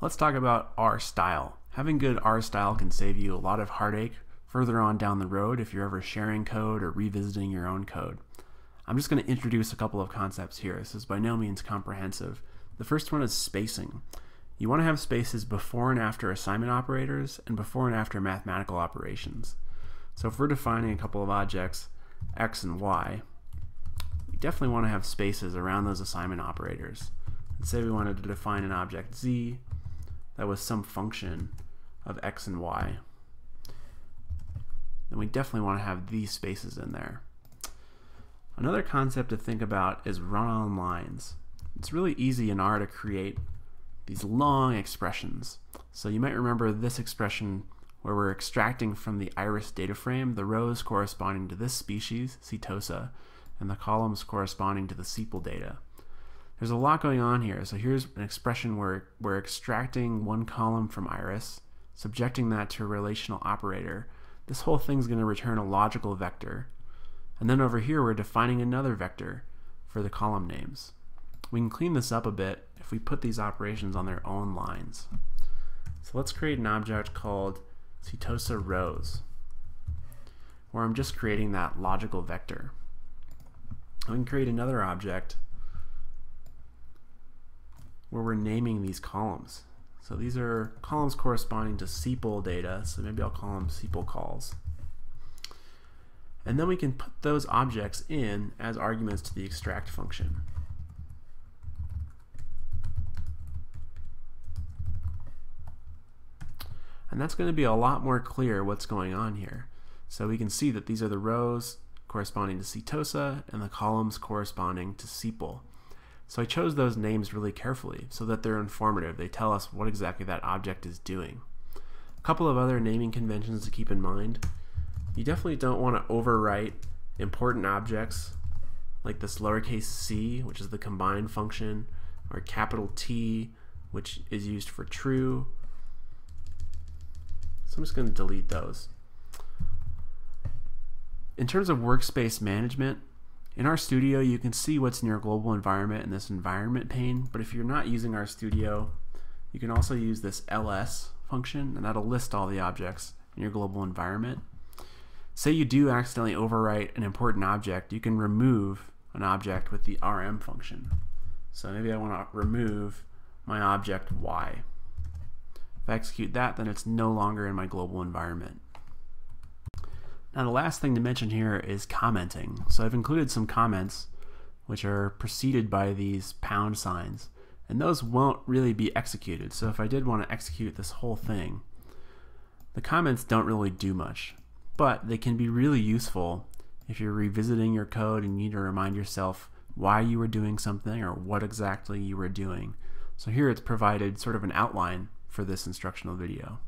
Let's talk about R style. Having good R style can save you a lot of heartache further on down the road if you're ever sharing code or revisiting your own code. I'm just going to introduce a couple of concepts here. This is by no means comprehensive. The first one is spacing. You want to have spaces before and after assignment operators and before and after mathematical operations. So if we're defining a couple of objects, x and y, we definitely want to have spaces around those assignment operators. Let's say we wanted to define an object z that was some function of x and y, then we definitely want to have these spaces in there. Another concept to think about is run-on lines. It's really easy in R to create these long expressions. So you might remember this expression where we're extracting from the iris data frame the rows corresponding to this species, Setosa, and the columns corresponding to the sepal data. There's a lot going on here. So here's an expression where we're extracting one column from iris, subjecting that to a relational operator. This whole thing's going to return a logical vector. And then over here we're defining another vector for the column names. We can clean this up a bit if we put these operations on their own lines. So let's create an object called Setosa rows, where I'm just creating that logical vector. We can create another object where we're naming these columns. So these are columns corresponding to sepal data, so maybe I'll call them sepal calls. And then we can put those objects in as arguments to the extract function. And that's going to be a lot more clear what's going on here. So we can see that these are the rows corresponding to setosa and the columns corresponding to sepal. So I chose those names really carefully so that they're informative. They tell us what exactly that object is doing. A couple of other naming conventions to keep in mind. You definitely don't want to overwrite important objects like this lowercase c, which is the combine function, or capital T, which is used for true. I'm just going to delete those. In terms of workspace management, in RStudio you can see what's in your global environment in this environment pane, but if you're not using RStudio, you can also use this ls function, and that'll list all the objects in your global environment. Say you do accidentally overwrite an important object, you can remove an object with the rm function. So maybe I want to remove my object y. If I execute that, then it's no longer in my global environment. Now the last thing to mention here is commenting. So I've included some comments which are preceded by these pound signs and those won't really be executed. So if I did want to execute this whole thing, the comments don't really do much, but they can be really useful if you're revisiting your code and you need to remind yourself why you were doing something or what exactly you were doing. So here it's provided sort of an outline for this instructional video.